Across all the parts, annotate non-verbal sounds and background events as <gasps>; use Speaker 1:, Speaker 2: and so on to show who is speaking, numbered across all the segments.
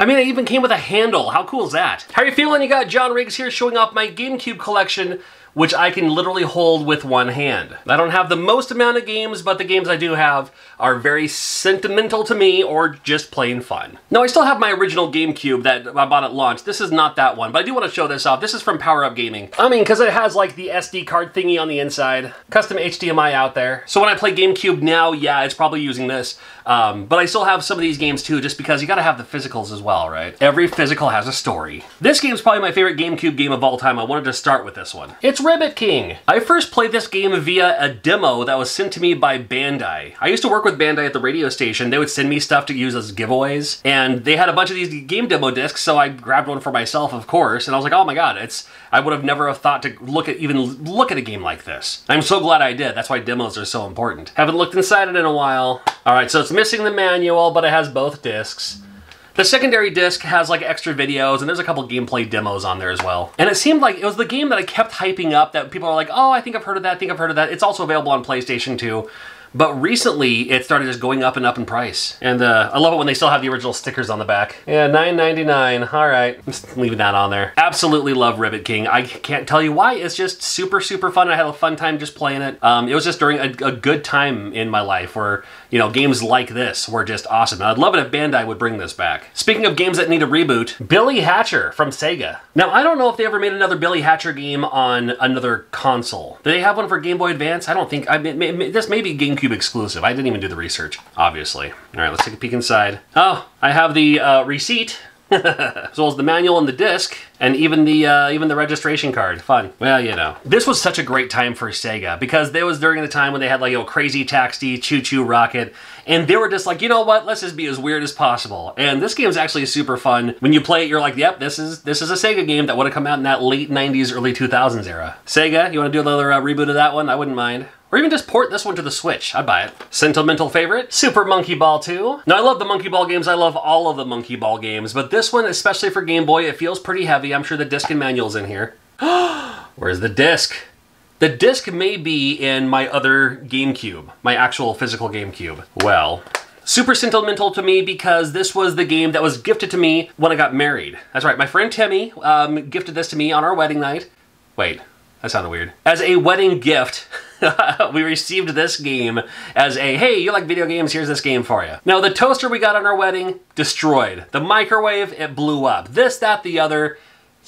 Speaker 1: I mean, it even came with a handle. How cool is that? How are you feeling? You got John Riggs here showing off my GameCube collection which I can literally hold with one hand. I don't have the most amount of games, but the games I do have are very sentimental to me or just plain fun. Now, I still have my original GameCube that I bought at launch. This is not that one, but I do want to show this off. This is from Power Up Gaming. I mean, because it has like the SD card thingy on the inside, custom HDMI out there. So when I play GameCube now, yeah, it's probably using this. Um, but I still have some of these games too, just because you gotta have the physicals as well, right? Every physical has a story. This game's probably my favorite GameCube game of all time. I wanted to start with this one. It's Ribbit King. I first played this game via a demo that was sent to me by Bandai. I used to work with Bandai at the radio station. They would send me stuff to use as giveaways, and they had a bunch of these game demo discs, so I grabbed one for myself, of course, and I was like, oh my god, it's I would have never have thought to look at even look at a game like this. I'm so glad I did. That's why demos are so important. Haven't looked inside it in a while. All right, so it's missing the manual, but it has both discs. The secondary disc has like extra videos and there's a couple gameplay demos on there as well. And it seemed like it was the game that I kept hyping up that people are like, oh, I think I've heard of that, I think I've heard of that. It's also available on PlayStation 2. But recently, it started just going up and up in price. And uh, I love it when they still have the original stickers on the back. Yeah, $9.99. All right, just leaving that on there. Absolutely love Ribbit King. I can't tell you why. It's just super, super fun. I had a fun time just playing it. Um, it was just during a, a, good time in my life where, you know, games like this were just awesome. And I'd love it if Bandai would bring this back. Speaking of games that need a reboot, Billy Hatcher from Sega. Now, I don't know if they ever made another Billy Hatcher game on another console. Do they have one for Game Boy Advance? I don't think. I mean, this may be GameCube GameCube exclusive. I didn't even do the research, obviously. All right, let's take a peek inside. Oh, I have the uh, receipt <laughs> as well as the manual and the disc, and even the uh, even the registration card. Fun. Well, you know, this was such a great time for Sega because there was during the time when they had like you know Crazy Taxi, ChuChu Rocket, and they were just like, you know what? Let's just be as weird as possible. And this game is actually super fun. When you play it, you're like, yep, this is this is a Sega game that would have come out in that late '90s, early 2000s era. Sega, you want to do another uh, reboot of that one? I wouldn't mind. Or even just port this one to the Switch. I'd buy it. Sentimental favorite? Super Monkey Ball 2. Now, I love the Monkey Ball games. I love all of the Monkey Ball games. But this one, especially for Game Boy, it feels pretty heavy. I'm sure the disc and manual's in here. <gasps> Where's the disc? The disc may be in my other GameCube, my actual physical GameCube. Well, super sentimental to me because this was the game that was gifted to me when I got married. That's right, my friend Timmy um, gifted this to me on our wedding night. Wait, that sounded weird. As a wedding gift, <laughs> <laughs> we received this game as a, hey, you like video games, here's this game for you. Now, the toaster we got on our wedding, destroyed. The microwave, it blew up. This, that, the other,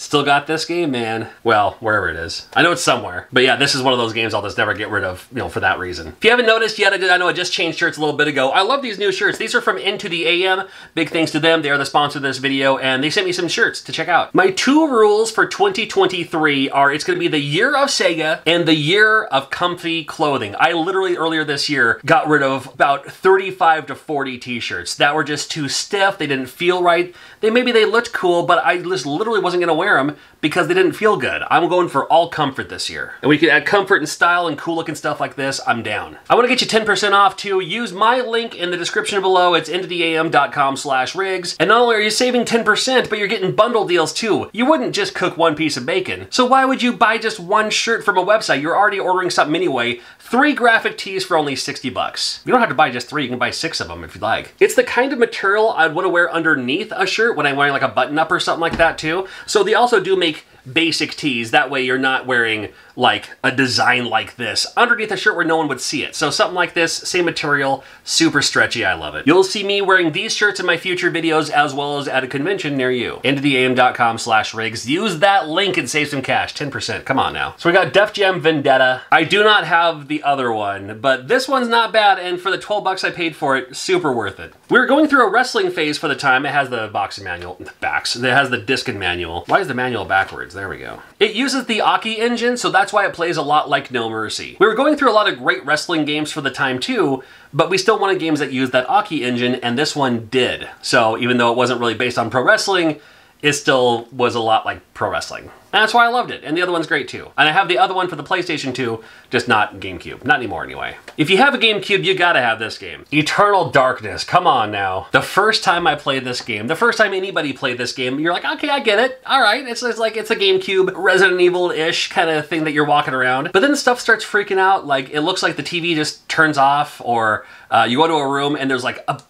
Speaker 1: Still got this game, man. Well, wherever it is. I know it's somewhere. But yeah, this is one of those games I'll just never get rid of, you know, for that reason. If you haven't noticed yet, I, did, I know I just changed shirts a little bit ago. I love these new shirts. These are from Into the AM. Big thanks to them. They are the sponsor of this video, and they sent me some shirts to check out. My two rules for 2023 are it's going to be the year of Sega and the year of comfy clothing. I literally, earlier this year, got rid of about 35 to 40 t-shirts that were just too stiff. They didn't feel right. They Maybe they looked cool, but I just literally wasn't going to wear them because they didn't feel good. I'm going for all comfort this year. And we can add comfort and style and cool looking stuff like this, I'm down. I want to get you 10% off too. Use my link in the description below. It's intotheam.com slash riggs. And not only are you saving 10%, but you're getting bundle deals too. You wouldn't just cook one piece of bacon. So why would you buy just one shirt from a website? You're already ordering something anyway. Three graphic tees for only 60 bucks. You don't have to buy just three, you can buy six of them if you'd like. It's the kind of material I'd want to wear underneath a shirt when I'm wearing like a button up or something like that too. So they also do make basic tees. That way you're not wearing like a design like this underneath a shirt where no one would see it. So something like this, same material, super stretchy, I love it. You'll see me wearing these shirts in my future videos as well as at a convention near you. IntoTheAM.com slash riggs. Use that link and save some cash, 10%, come on now. So we got Def Jam Vendetta. I do not have the other one, but this one's not bad and for the 12 bucks I paid for it, super worth it. We are going through a wrestling phase for the time. It has the boxing manual, the backs, it has the disc and manual. Why is the manual backwards? There we go. It uses the Aki engine, so that's why it plays a lot like No Mercy. We were going through a lot of great wrestling games for the time too, but we still wanted games that used that Aki engine, and this one did. So even though it wasn't really based on pro wrestling, it still was a lot like pro wrestling. And that's why I loved it. And the other one's great too. And I have the other one for the PlayStation 2, just not GameCube. Not anymore anyway. If you have a GameCube, you gotta have this game. Eternal Darkness, come on now. The first time I played this game, the first time anybody played this game, you're like, okay, I get it. All right, it's, it's like, it's a GameCube Resident Evil-ish kind of thing that you're walking around. But then stuff starts freaking out. Like, it looks like the TV just turns off or uh, you go to a room and there's like a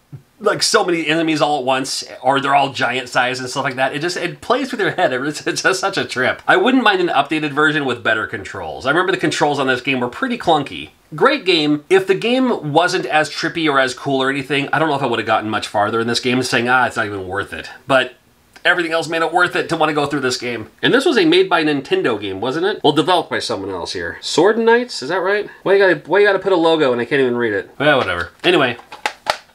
Speaker 1: like so many enemies all at once, or they're all giant size and stuff like that. It just it plays with your head. It's, <laughs> it's just such a trip. I wouldn't mind an updated version with better controls. I remember the controls on this game were pretty clunky. Great game. If the game wasn't as trippy or as cool or anything, I don't know if I would have gotten much farther in this game saying, ah, it's not even worth it. But everything else made it worth it to want to go through this game. And this was a made by Nintendo game, wasn't it? Well, developed by someone else here. Sword and Knights, is that right? Why you gotta, why you gotta put a logo and I can't even read it? Well, whatever. Anyway,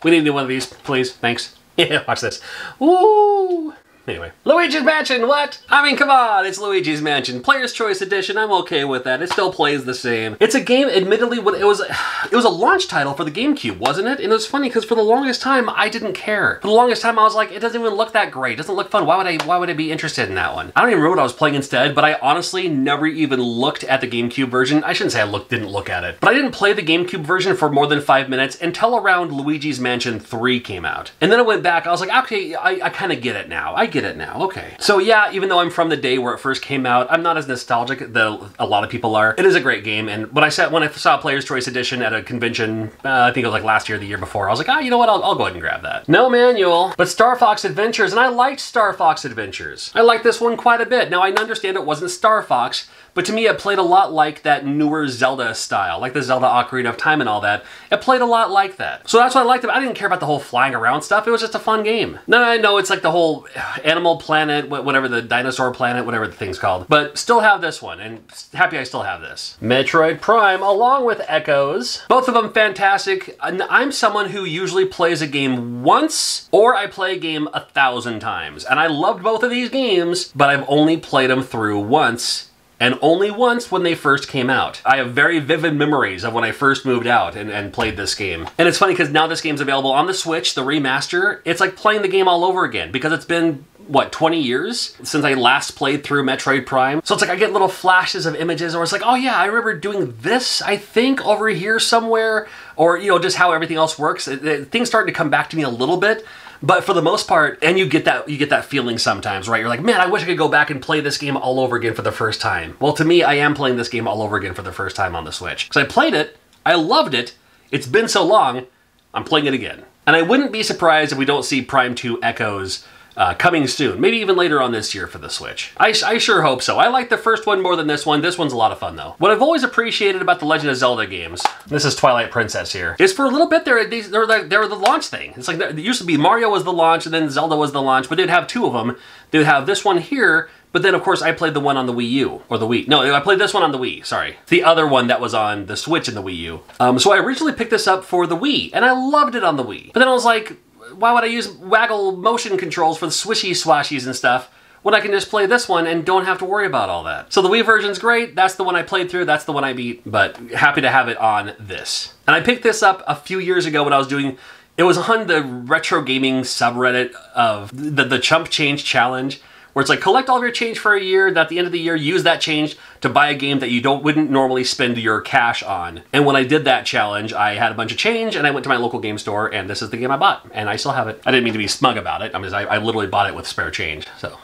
Speaker 1: we need one of these, please. Thanks. <laughs> Watch this. Ooh. Anyway, Luigi's Mansion, what? I mean, come on, it's Luigi's Mansion. Player's Choice Edition, I'm okay with that. It still plays the same. It's a game, admittedly, when it was <sighs> it was a launch title for the GameCube, wasn't it? And it was funny because for the longest time, I didn't care. For the longest time, I was like, it doesn't even look that great. It doesn't look fun. Why would I Why would I be interested in that one? I don't even remember what I was playing instead, but I honestly never even looked at the GameCube version. I shouldn't say I looked, didn't look at it, but I didn't play the GameCube version for more than five minutes until around Luigi's Mansion 3 came out. And then I went back, I was like, okay, I, I kind of get it now. I get it now, okay. So yeah, even though I'm from the day where it first came out, I'm not as nostalgic that a lot of people are. It is a great game, and when I said when I saw Player's Choice Edition at a convention, uh, I think it was like last year the year before, I was like, ah, you know what, I'll, I'll go ahead and grab that. No manual, but Star Fox Adventures, and I liked Star Fox Adventures. I liked this one quite a bit. Now I understand it wasn't Star Fox, but to me, it played a lot like that newer Zelda style, like the Zelda Ocarina of Time and all that. It played a lot like that. So that's what I liked it. I didn't care about the whole flying around stuff. It was just a fun game. No, I know it's like the whole Animal Planet, whatever the Dinosaur Planet, whatever the thing's called. But still have this one, and happy I still have this. Metroid Prime, along with Echoes. Both of them fantastic. I'm someone who usually plays a game once, or I play a game a thousand times. And I loved both of these games, but I've only played them through once and only once when they first came out. I have very vivid memories of when I first moved out and, and played this game. And it's funny because now this game's available on the Switch, the remaster. It's like playing the game all over again because it's been what 20 years since I last played through Metroid Prime. So it's like I get little flashes of images or it's like, oh yeah, I remember doing this, I think, over here somewhere, or you know, just how everything else works. It, it, things starting to come back to me a little bit. But for the most part, and you get that you get that feeling sometimes, right? You're like, man, I wish I could go back and play this game all over again for the first time. Well, to me, I am playing this game all over again for the first time on the Switch. Because I played it, I loved it, it's been so long, I'm playing it again. And I wouldn't be surprised if we don't see Prime 2 Echoes uh, coming soon, maybe even later on this year for the Switch. I, I sure hope so. I like the first one more than this one. This one's a lot of fun though. What I've always appreciated about the Legend of Zelda games, this is Twilight Princess here, is for a little bit there, they're, they're, the, they're the launch thing. It's like, it used to be Mario was the launch and then Zelda was the launch, but they'd have two of them. They'd have this one here, but then, of course, I played the one on the Wii U, or the Wii. No, I played this one on the Wii, sorry. The other one that was on the Switch and the Wii U. Um, so I originally picked this up for the Wii, and I loved it on the Wii. But then I was like, why would I use waggle motion controls for the swishy swashies and stuff when I can just play this one and don't have to worry about all that. So the Wii version's great. That's the one I played through. That's the one I beat, but happy to have it on this. And I picked this up a few years ago when I was doing, it was on the retro gaming subreddit of the, the Chump Change Challenge where it's like collect all of your change for a year, and at the end of the year, use that change to buy a game that you don't wouldn't normally spend your cash on. And when I did that challenge, I had a bunch of change, and I went to my local game store, and this is the game I bought, and I still have it. I didn't mean to be smug about it. I mean, I, I literally bought it with spare change, so.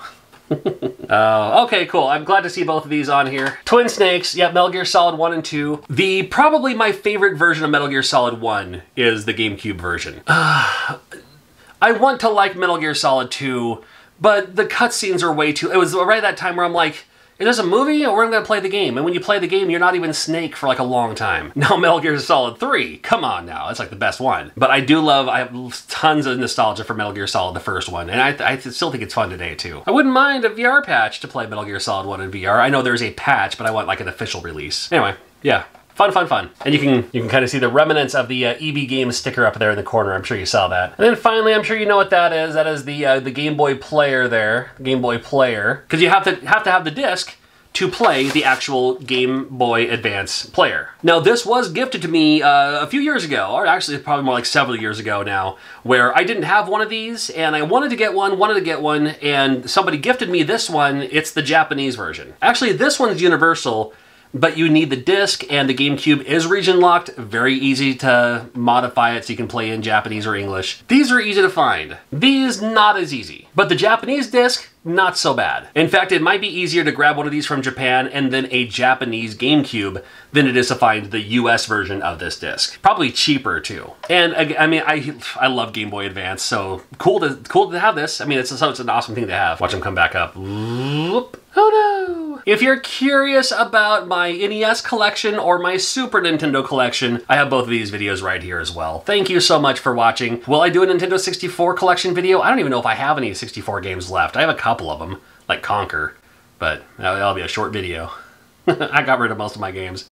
Speaker 1: <laughs> uh, okay, cool. I'm glad to see both of these on here. Twin Snakes, yeah, Metal Gear Solid 1 and 2. The probably my favorite version of Metal Gear Solid 1 is the GameCube version. Uh, <sighs> I want to like Metal Gear Solid 2 but the cutscenes are way too. It was right at that time where I'm like, is this a movie or we're gonna play the game? And when you play the game, you're not even Snake for like a long time. <laughs> Now Metal Gear Solid 3, come on now, it's like the best one. But I do love, I have tons of nostalgia for Metal Gear Solid, the first one, and I, I still think it's fun today too. I wouldn't mind a VR patch to play Metal Gear Solid 1 in VR. I know there's a patch, but I want like an official release. Anyway, yeah, Fun, fun, fun. And you can you can kind of see the remnants of the uh, EB Games sticker up there in the corner. I'm sure you saw that. And then finally, I'm sure you know what that is. That is the uh, the Game Boy Player there, Game Boy Player, because you have to have to have the disc to play the actual Game Boy Advance player. Now, this was gifted to me uh, a few years ago, or actually probably more like several years ago now, where I didn't have one of these, and I wanted to get one, wanted to get one, and somebody gifted me this one. It's the Japanese version. Actually, this one's universal, but you need the disc, and the GameCube is region locked. Very easy to modify it so you can play in Japanese or English. These are easy to find. These, not as easy. But the Japanese disc, not so bad. In fact, it might be easier to grab one of these from Japan and then a Japanese GameCube than it is to find the US version of this disc. Probably cheaper too. And I, mean, I I love Game Boy Advance, so cool to cool to have this. I mean, it's, it's an awesome thing to have. Watch them come back up. Oh no! If you're curious about my NES collection or my Super Nintendo collection, I have both of these videos right here as well. Thank you so much for watching. Will I do a Nintendo 64 collection video? I don't even know if I have any 64 games left. I have a couple of them, like Conker, but that'll be a short video. <laughs> I got rid of most of my games.